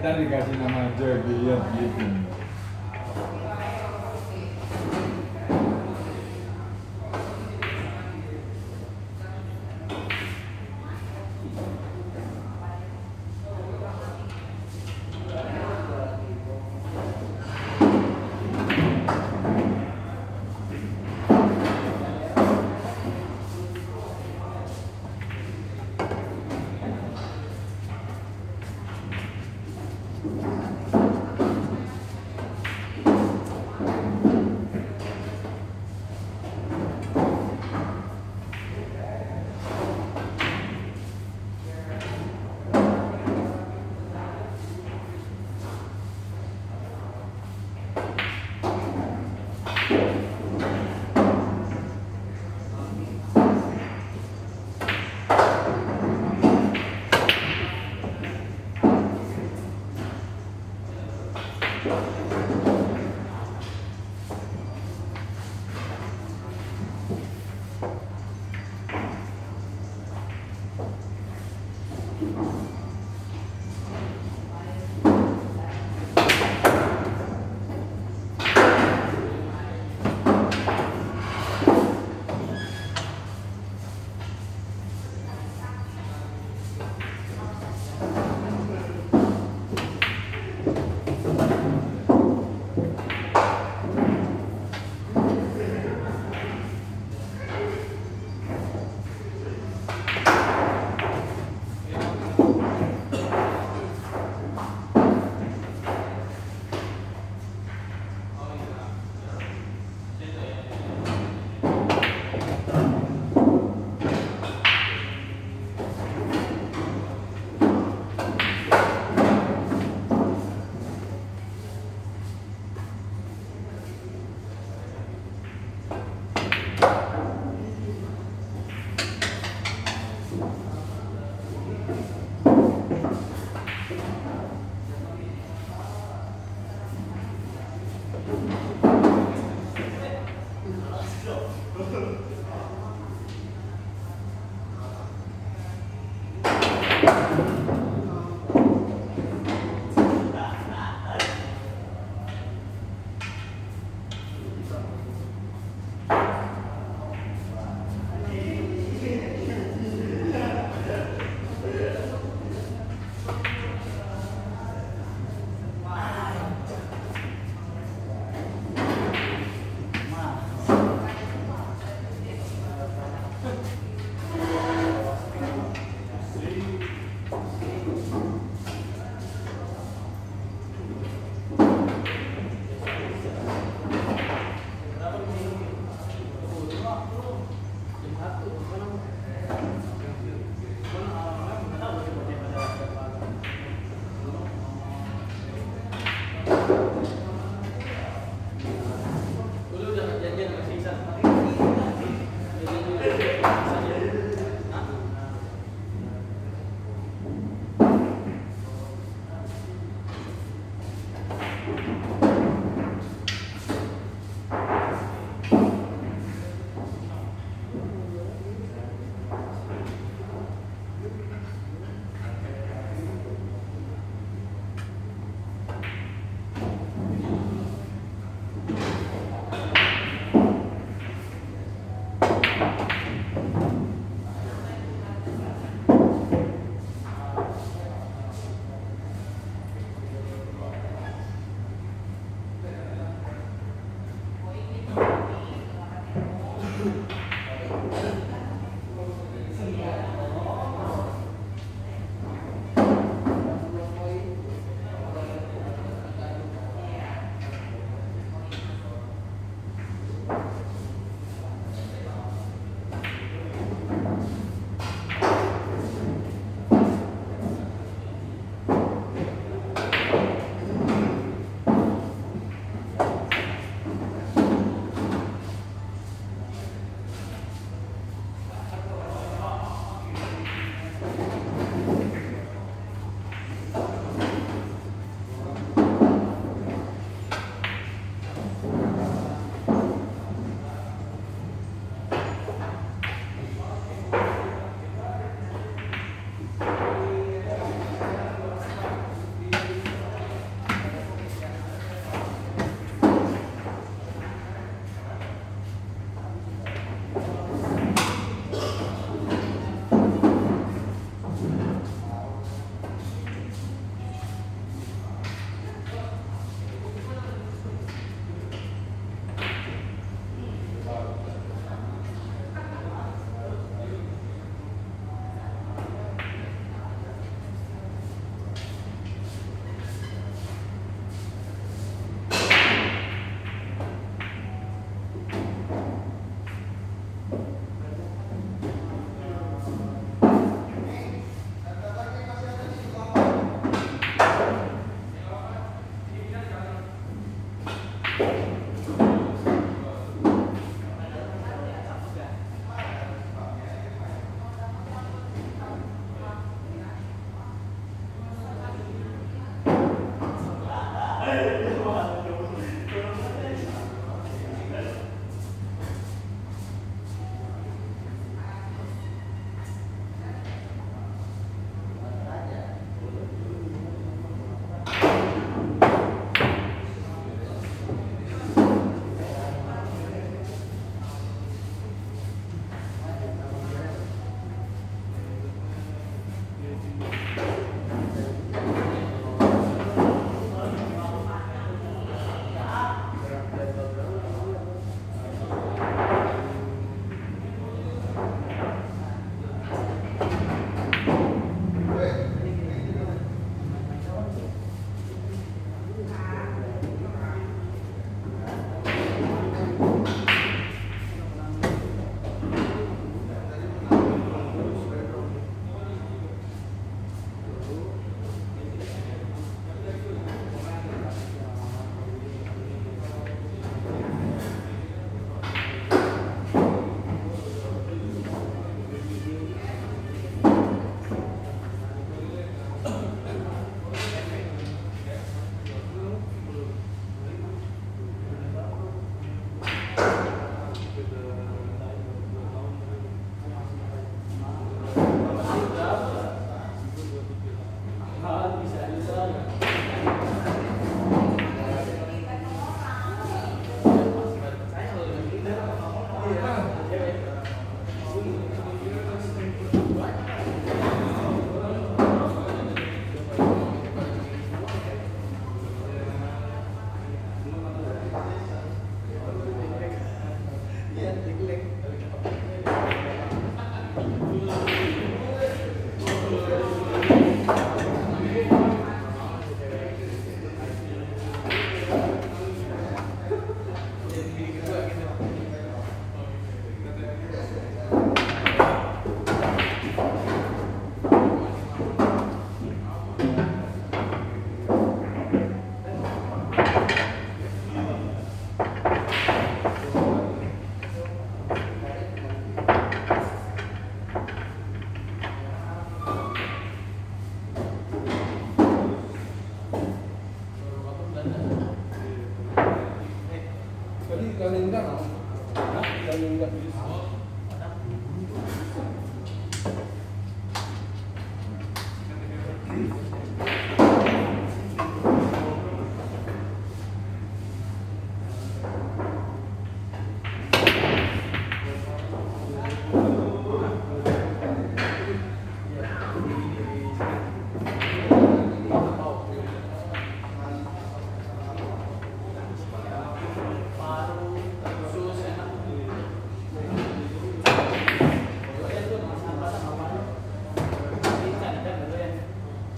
Ntar dikasih nama Juliet gitu.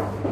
Ya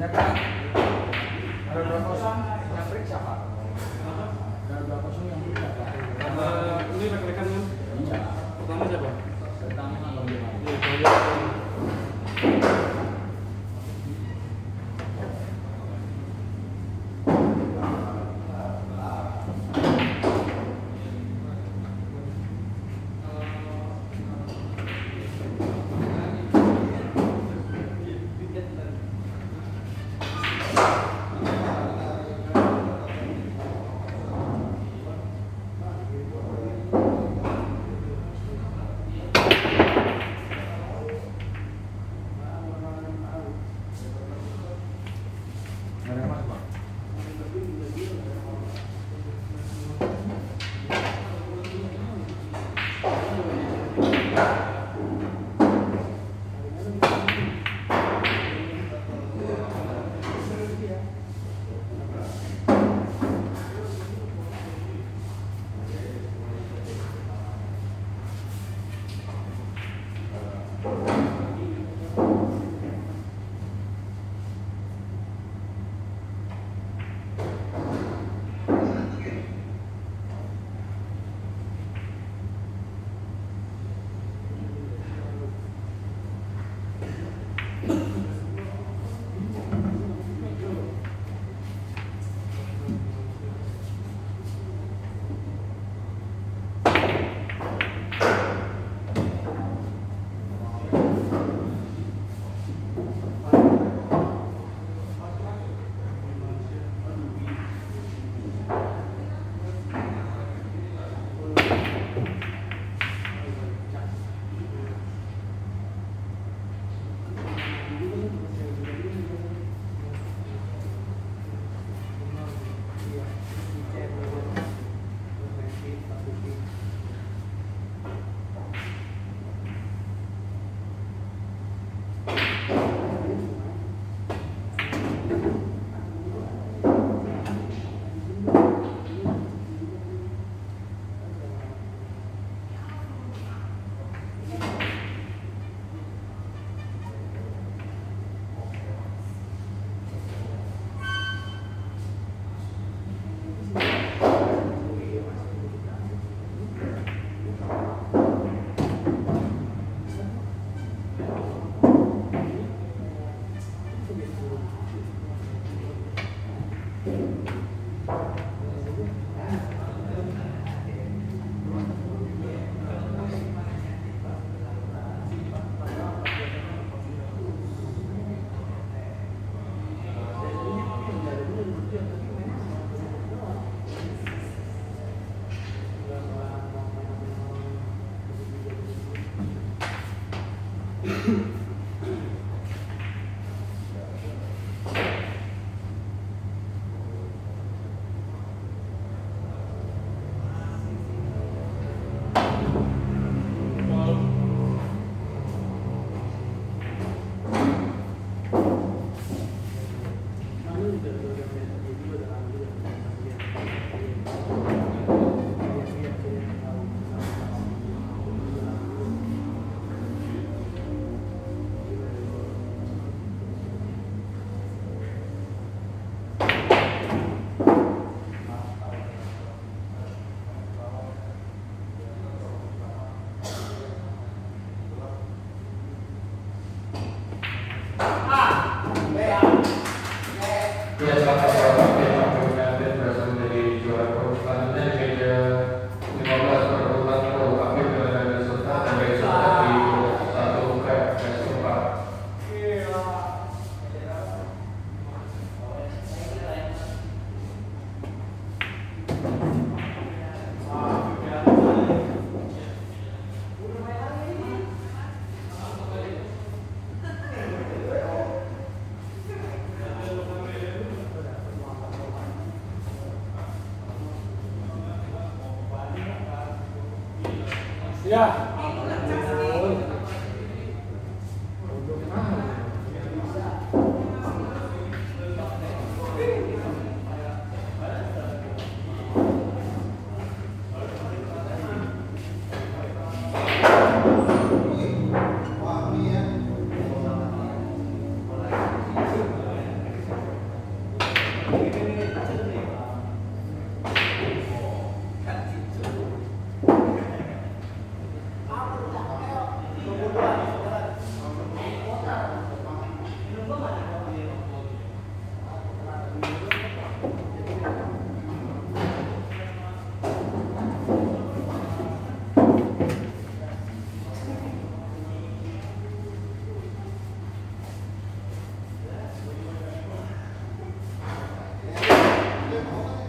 né? Ya